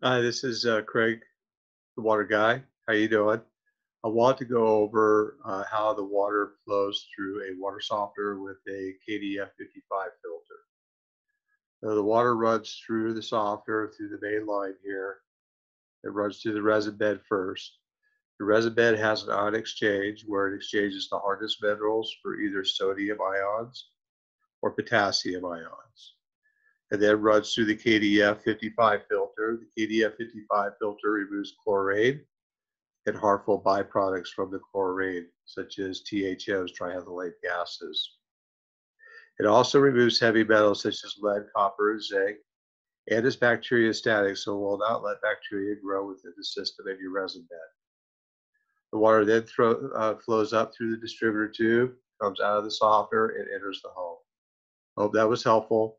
Hi, this is uh, Craig, the water guy. How you doing? I want to go over uh, how the water flows through a water softener with a KDF 55 filter. So the water runs through the softener through the main line here. It runs through the resin bed first. The resin bed has an ion exchange where it exchanges the hardest minerals for either sodium ions or potassium ions and then runs through the KDF 55 filter. The KDF 55 filter removes chlorine and harmful byproducts from the chlorine, such as THMs, triethylene gases. It also removes heavy metals such as lead, copper, and zinc, and is bacteriostatic, so will not let bacteria grow within the system of your resin bed. The water then throw, uh, flows up through the distributor tube, comes out of the softener, and enters the home. Hope that was helpful